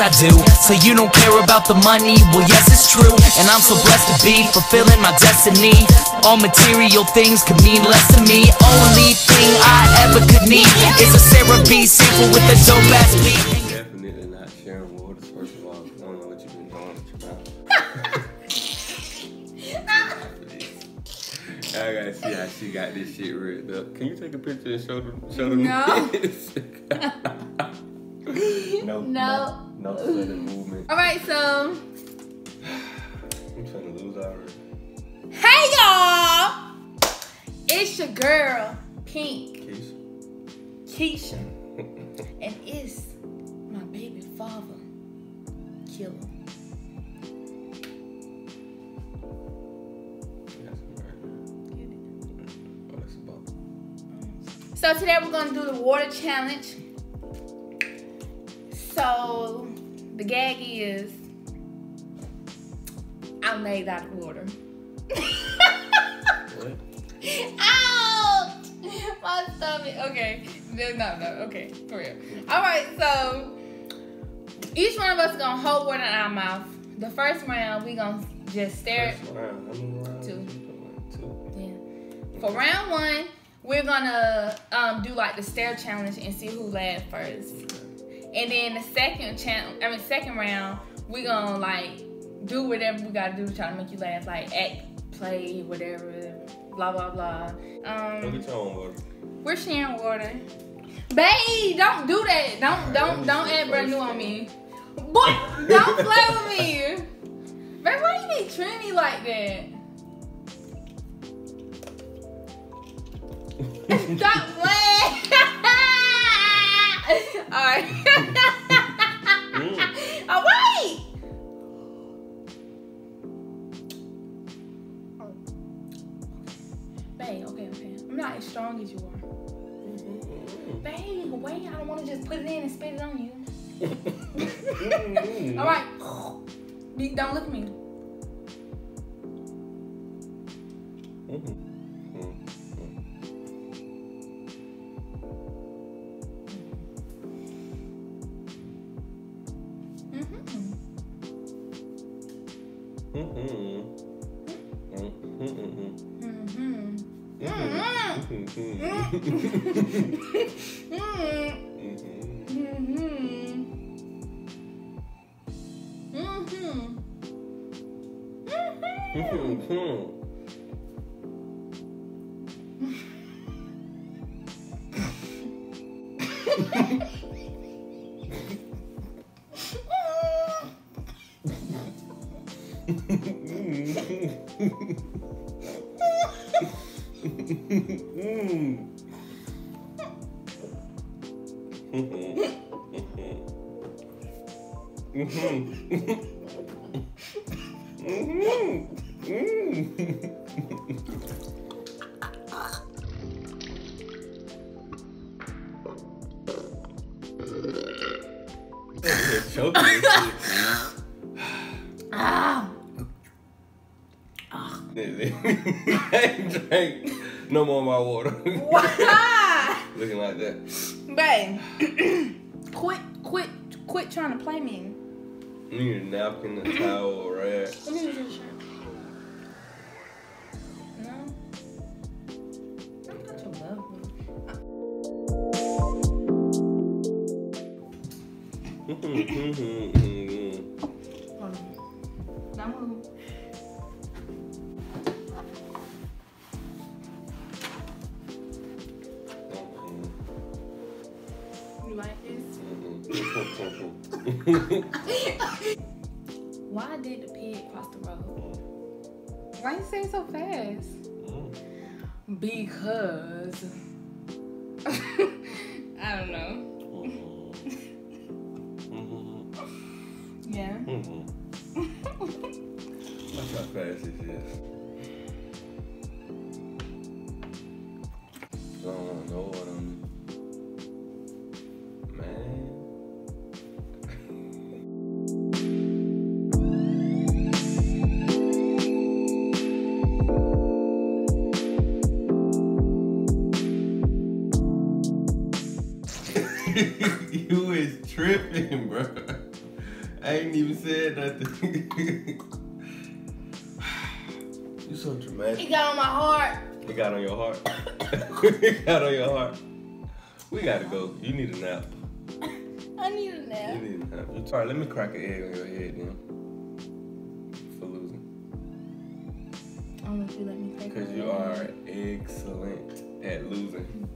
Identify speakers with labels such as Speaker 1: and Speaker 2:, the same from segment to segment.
Speaker 1: I do. So you don't care about the money? Well, yes, it's true. And I'm so blessed to be fulfilling my destiny. All material things could mean less to me. Only thing I ever could need is a Sarah B sample with a dope ass beat.
Speaker 2: Definitely not sharing waters, first of all. 'cause I don't know what you've been doing with your mouth. I gotta see how she got this shit rigged up. Can you take a picture and show them? Show them
Speaker 3: No.
Speaker 2: this? no.
Speaker 3: No.
Speaker 2: No movement.
Speaker 3: All right, so
Speaker 2: I'm trying to lose already.
Speaker 3: hey y'all, it's your girl Pink
Speaker 2: Keisha.
Speaker 3: Keisha, and it's my baby father, Killer.
Speaker 2: Oh.
Speaker 3: So today we're gonna do the water challenge. So the gag is I'm made out of water.
Speaker 2: What?
Speaker 3: Ouch! My stomach. Okay. No, no, no. Okay, for real. All right. So each one of us is gonna hold water in our mouth. The first round we gonna just stare.
Speaker 2: First round. Rounds?
Speaker 3: Two.
Speaker 2: Two.
Speaker 3: Yeah. For round one, we're gonna um, do like the stare challenge and see who laughs first. And then the second challenge, I mean second round, we're gonna like do whatever we gotta do to try to make you laugh, like act, play, whatever, blah blah blah. Um,
Speaker 2: water.
Speaker 3: we're sharing water. Babe, don't do that. Don't don't don't add brand new on me. Boy, don't play with me. Babe, why you be treating me like that? Stop playing. Alright.
Speaker 2: Mm.
Speaker 3: Alright. Babe, okay, okay. I'm not as strong as you are. Babe, wait, I don't want to just put it in and spit it on you.
Speaker 2: Mm.
Speaker 3: All right. Don't look at me. Mm-hmm. Mm-hmm.
Speaker 2: no more of my water.
Speaker 3: Why?
Speaker 2: Looking like that.
Speaker 3: Babe, quit, quit, quit trying to play me.
Speaker 2: You need a napkin, a towel, or rag.
Speaker 3: Let me use your shirt. No. I'm not your love. Hold on. Don't move. Mm-hmm. Why did the pig cross the road? Mm. Why you say so fast? Mm. Because I don't know. Mm-hmm. Yeah. Mm-hmm.
Speaker 2: That's how fast this is. you is tripping, bro. I ain't even said nothing. you so dramatic.
Speaker 3: He got on my heart.
Speaker 2: It got on your heart. it got on your heart. We gotta go. You need a nap.
Speaker 3: I need a
Speaker 2: You
Speaker 3: nap.
Speaker 2: need a nap. All right, let me crack an egg on your head then. For losing.
Speaker 3: I'm gonna let you let me take
Speaker 2: Because you are excellent at losing.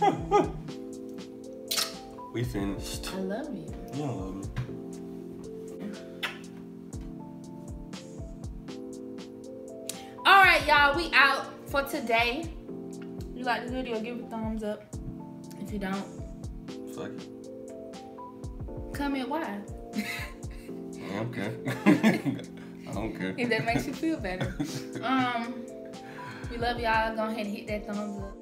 Speaker 2: we finished.
Speaker 3: I love you.
Speaker 2: You don't love me.
Speaker 3: All right, y'all, we out for today. If You like the video? Give it a thumbs up. If you don't,
Speaker 2: Fuck it.
Speaker 3: comment why.
Speaker 2: I don't care. I don't care.
Speaker 3: if that makes you feel better. Um, we love y'all. Go ahead and hit that thumbs up.